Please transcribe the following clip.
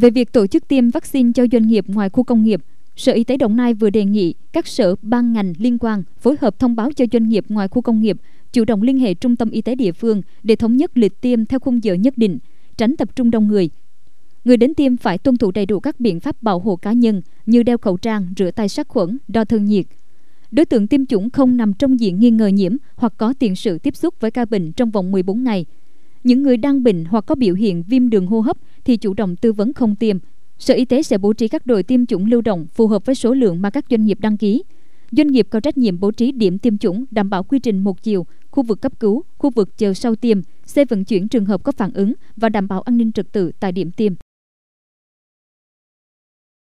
Về việc tổ chức tiêm vaccine cho doanh nghiệp ngoài khu công nghiệp, Sở Y tế Đồng Nai vừa đề nghị các sở ban ngành liên quan phối hợp thông báo cho doanh nghiệp ngoài khu công nghiệp chủ động liên hệ trung tâm y tế địa phương để thống nhất lịch tiêm theo khung giờ nhất định, tránh tập trung đông người. Người đến tiêm phải tuân thủ đầy đủ các biện pháp bảo hộ cá nhân như đeo khẩu trang, rửa tay sát khuẩn, đo thân nhiệt. Đối tượng tiêm chủng không nằm trong diện nghi ngờ nhiễm hoặc có tiền sử tiếp xúc với ca bệnh trong vòng 14 ngày. Những người đang bệnh hoặc có biểu hiện viêm đường hô hấp thì chủ động tư vấn không tiêm. Sở Y tế sẽ bố trí các đội tiêm chủng lưu động phù hợp với số lượng mà các doanh nghiệp đăng ký. Doanh nghiệp có trách nhiệm bố trí điểm tiêm chủng đảm bảo quy trình một chiều, khu vực cấp cứu, khu vực chờ sau tiêm, xe vận chuyển trường hợp có phản ứng và đảm bảo an ninh trật tự tại điểm tiêm.